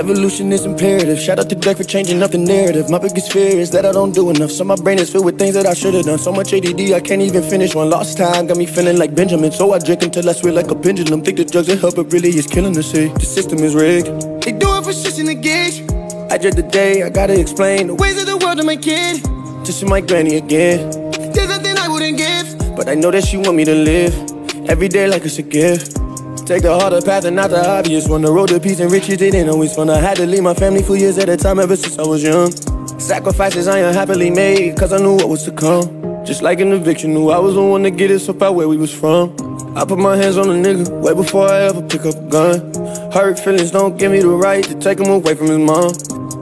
Evolution is imperative. Shout out to Drake for changing up the narrative. My biggest fear is that I don't do enough. So my brain is filled with things that I should have done. So much ADD, I can't even finish one. Lost time got me feeling like Benjamin. So I drink until I swear like a pendulum. Think the drugs will help, but really it's killing the city. The system is rigged. They do it for shits in the gigs. I dread the day I gotta explain the ways of the world to my kid. To my granny again. There's nothing I wouldn't give, but I know that she want me to live every day like it's a gift. Take the harder path and not the obvious one. The road to peace and riches, it ain't always fun. I had to leave my family for years at a time ever since I was young. Sacrifices I unhappily made, cause I knew what was to come. Just like an eviction, knew I was the one to get us up out where we was from. I put my hands on a nigga way before I ever pick up a gun. Hurt feelings don't give me the right to take him away from his mom.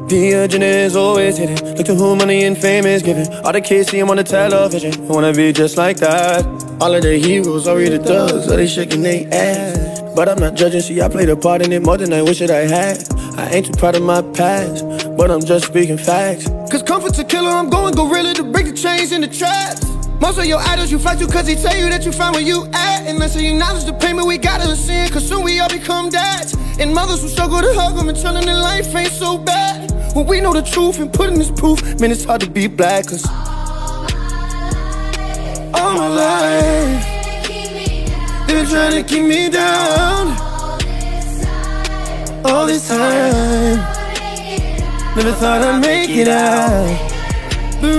The agenda is always hidden. Look to who money and fame is given. All the kids see him on the television. I wanna be just like that. All of the heroes are either thugs or they shaking their ass. But I'm not judging, see, I played a part in it more than I wish that I had. I ain't too proud of my past, but I'm just speaking facts. Cause comfort's a killer, I'm going gorilla to break the chains and the traps. Most of your idols you fly to cause they tell you that you find where you at And unless you acknowledge the payment we gotta sin Cause soon we all become dads And mothers who struggle to hug them and tell them that life ain't so bad When we know the truth and put in this proof Man, it's hard to be black cause All my life They've been trying to keep me down All this time. Never thought I'd make it out. But